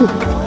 不。